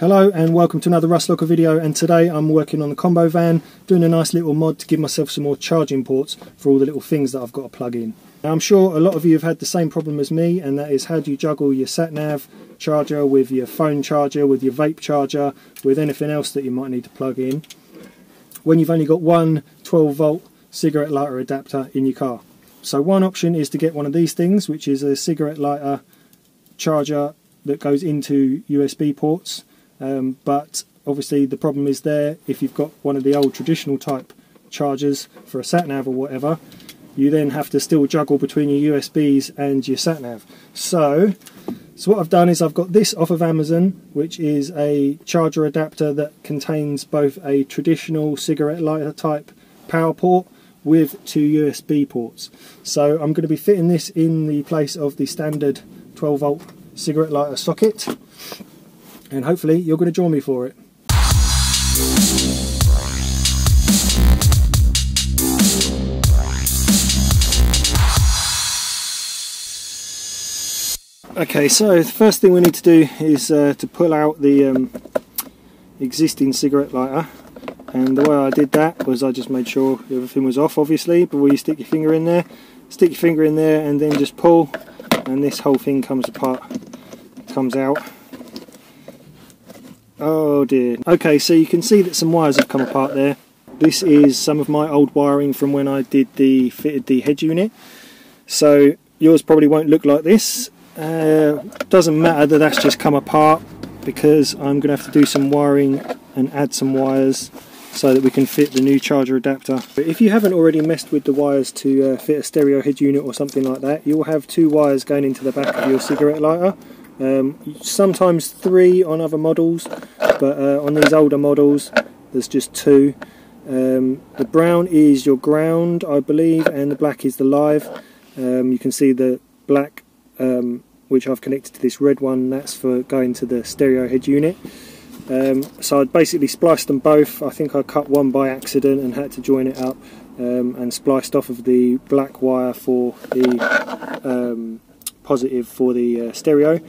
Hello and welcome to another Rust Locker video and today I'm working on the combo van doing a nice little mod to give myself some more charging ports for all the little things that I've got to plug in. Now I'm sure a lot of you have had the same problem as me and that is how do you juggle your sat nav charger with your phone charger, with your vape charger, with anything else that you might need to plug in when you've only got one 12 volt cigarette lighter adapter in your car. So one option is to get one of these things which is a cigarette lighter charger that goes into USB ports um, but obviously the problem is there. If you've got one of the old traditional type chargers for a sat nav or whatever you then have to still juggle between your USBs and your sat nav so so what I've done is I've got this off of Amazon which is a charger adapter that contains both a traditional cigarette lighter type power port with two USB ports. So I'm going to be fitting this in the place of the standard 12 volt cigarette lighter socket and hopefully you're going to join me for it. Okay, so the first thing we need to do is uh, to pull out the um, existing cigarette lighter. And the way I did that was I just made sure everything was off obviously before you stick your finger in there? Stick your finger in there and then just pull and this whole thing comes apart comes out Oh dear. Okay, so you can see that some wires have come apart there. This is some of my old wiring from when I did the fitted the head unit. So yours probably won't look like this. Uh, doesn't matter that that's just come apart because I'm going to have to do some wiring and add some wires so that we can fit the new charger adapter. But if you haven't already messed with the wires to uh, fit a stereo head unit or something like that, you'll have two wires going into the back of your cigarette lighter um, sometimes three on other models, but uh, on these older models there's just two. Um, the brown is your ground, I believe, and the black is the live. Um, you can see the black, um, which I've connected to this red one, that's for going to the stereo head unit. Um, so I basically spliced them both. I think I cut one by accident and had to join it up um, and spliced off of the black wire for the positive for the uh, stereo.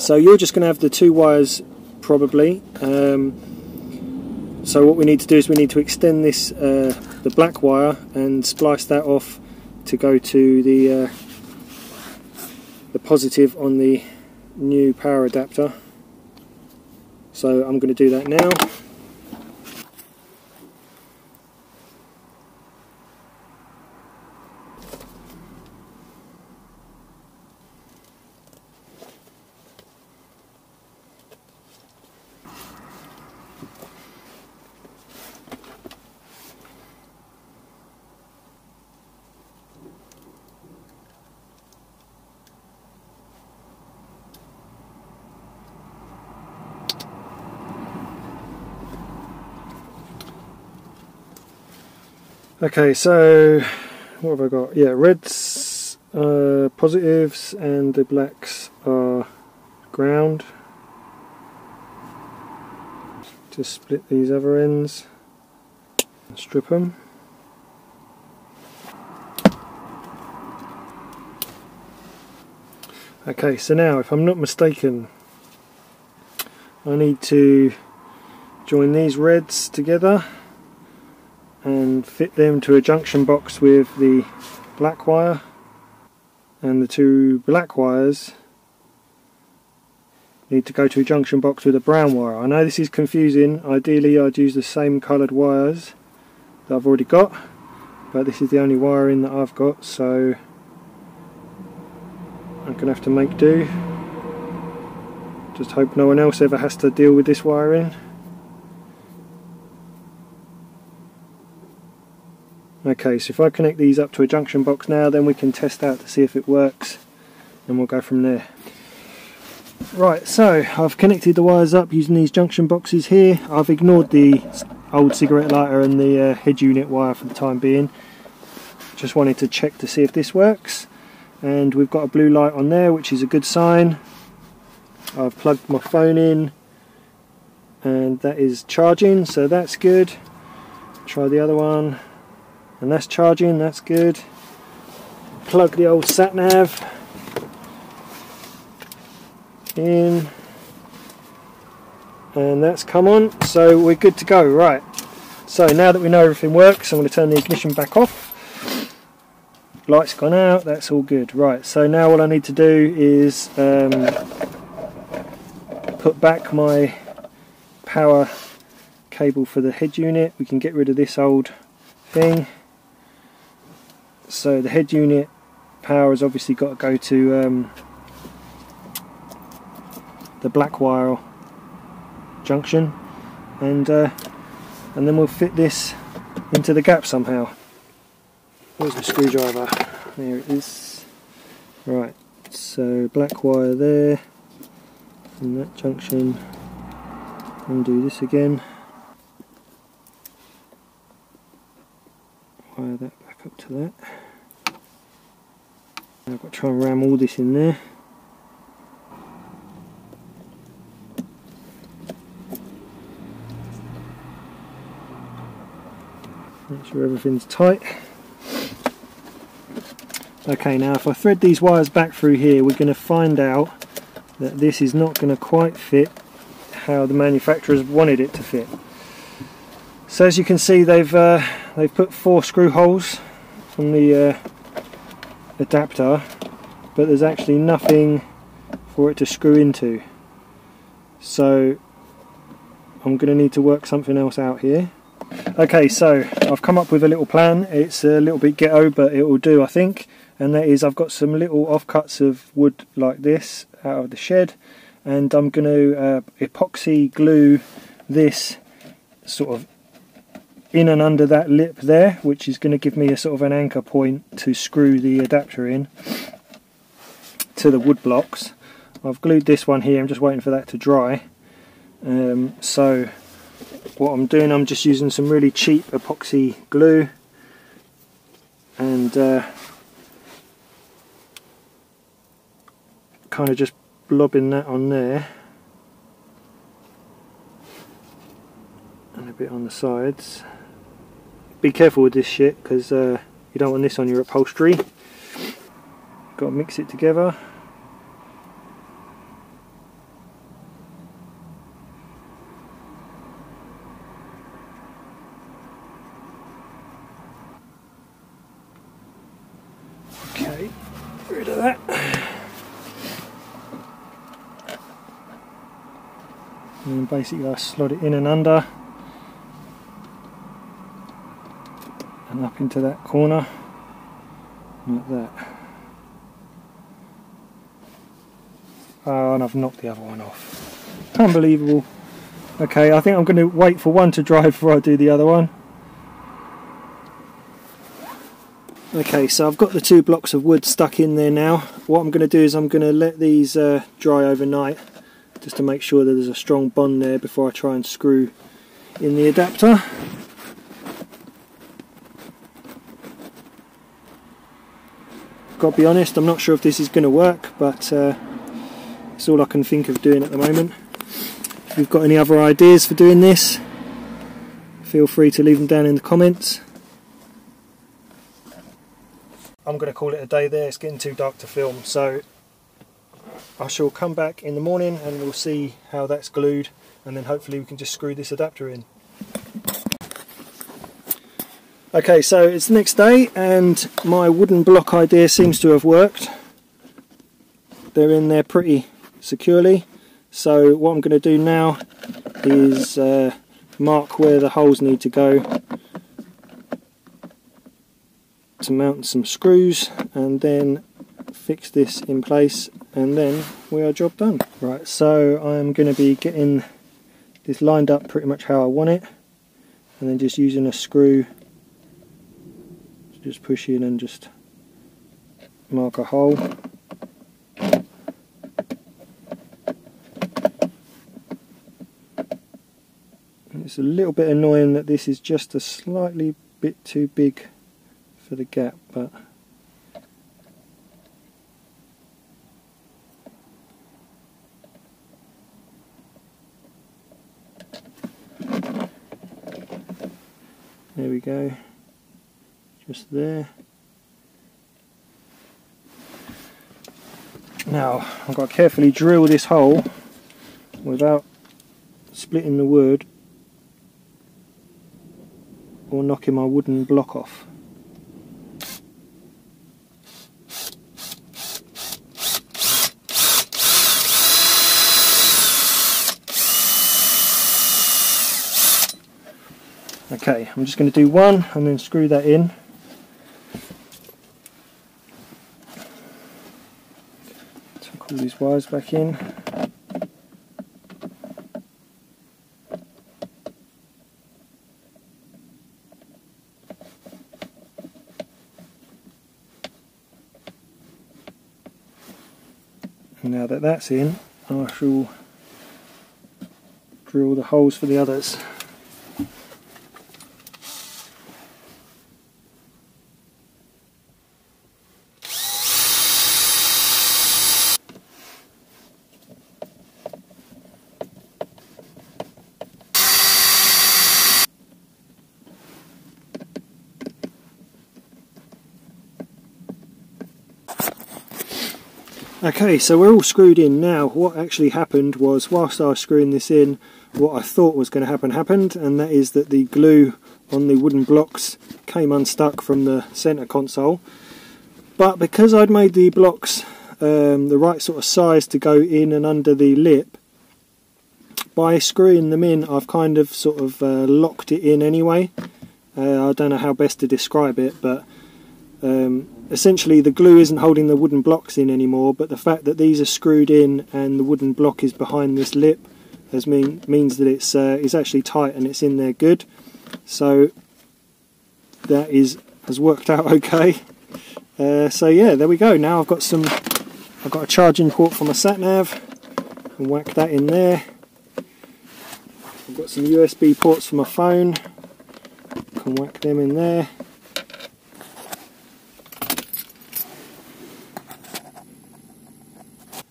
So you're just going to have the two wires probably. Um, so what we need to do is we need to extend this, uh, the black wire, and splice that off to go to the uh, the positive on the new power adapter. So I'm going to do that now. Okay, so what have I got? Yeah, reds uh, positives and the blacks are ground. Just split these other ends, strip them. Okay, so now if I'm not mistaken, I need to join these reds together and fit them to a junction box with the black wire and the two black wires need to go to a junction box with a brown wire. I know this is confusing, ideally I'd use the same coloured wires that I've already got but this is the only wiring that I've got so I'm going to have to make do. Just hope no one else ever has to deal with this wiring. Okay, so if I connect these up to a junction box now, then we can test out to see if it works, and we'll go from there. Right, so I've connected the wires up using these junction boxes here. I've ignored the old cigarette lighter and the uh, head unit wire for the time being. Just wanted to check to see if this works. And we've got a blue light on there, which is a good sign. I've plugged my phone in, and that is charging, so that's good. Try the other one and that's charging that's good. Plug the old sat nav in. And that's come on so we're good to go right. So now that we know everything works I'm going to turn the ignition back off. Lights gone out that's all good right. So now all I need to do is um, put back my power cable for the head unit. We can get rid of this old thing so the head unit power has obviously got to go to um, the black wire junction. And uh, and then we'll fit this into the gap somehow. Where's the screwdriver? There it is. Right. So black wire there. In that junction. Undo this again. Wire that up to that. I've got to try and ram all this in there. Make sure everything's tight. Okay now if I thread these wires back through here we're going to find out that this is not going to quite fit how the manufacturers wanted it to fit. So as you can see they've uh, they've put four screw holes from the uh, adapter but there's actually nothing for it to screw into so I'm going to need to work something else out here Okay, so I've come up with a little plan. It's a little bit ghetto, but it will do, I think. And that is, I've got some little offcuts of wood like this out of the shed, and I'm going to uh, epoxy glue this sort of in and under that lip there, which is going to give me a sort of an anchor point to screw the adapter in to the wood blocks. I've glued this one here. I'm just waiting for that to dry. Um, so what I'm doing I'm just using some really cheap epoxy glue and uh, kind of just blobbing that on there and a bit on the sides be careful with this shit because uh, you don't want this on your upholstery. Got to mix it together. Okay, rid of that. and basically I slot it in and under and up into that corner. Like that. Oh and I've knocked the other one off. Unbelievable. Okay I think I'm going to wait for one to dry before I do the other one. Okay, so I've got the two blocks of wood stuck in there now. What I'm going to do is I'm going to let these uh, dry overnight just to make sure that there's a strong bond there before I try and screw in the adapter. Got to be honest, I'm not sure if this is going to work, but uh, it's all I can think of doing at the moment. If you've got any other ideas for doing this, feel free to leave them down in the comments. I'm going to call it a day there, it's getting too dark to film, so I shall come back in the morning and we'll see how that's glued and then hopefully we can just screw this adapter in. Okay, so it's the next day and my wooden block idea seems to have worked. They're in there pretty securely. So what I'm going to do now is uh, mark where the holes need to go to mount some screws and then fix this in place and then we are job done. Right, so I'm going to be getting this lined up pretty much how I want it and then just using a screw just push in and just mark a hole. It's a little bit annoying that this is just a slightly bit too big for the gap but there we go just there now I've got to carefully drill this hole without splitting the wood or knocking my wooden block off. Okay, I'm just going to do one and then screw that in. Tuck all these wires back in. And now that that's in, I shall drill the holes for the others. Okay, so we're all screwed in now. What actually happened was, whilst I was screwing this in, what I thought was going to happen happened, and that is that the glue on the wooden blocks came unstuck from the centre console. But because I'd made the blocks um, the right sort of size to go in and under the lip, by screwing them in, I've kind of sort of uh, locked it in anyway. Uh, I don't know how best to describe it, but um, essentially the glue isn't holding the wooden blocks in anymore but the fact that these are screwed in and the wooden block is behind this lip has mean, means that it's, uh, it's actually tight and it's in there good. So that is has worked out okay. Uh, so yeah there we go. Now I've got some I've got a charging port for my sat nav and whack that in there. I've got some USB ports for my phone. Can whack them in there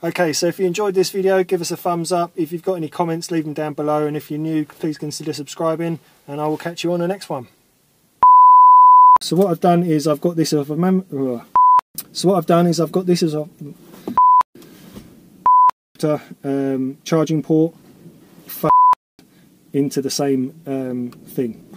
Okay, so if you enjoyed this video, give us a thumbs up. If you've got any comments, leave them down below. And if you're new, please consider subscribing. And I will catch you on the next one. So what I've done is I've got this of a mem So what I've done is I've got this as a um, charging port into the same um, thing.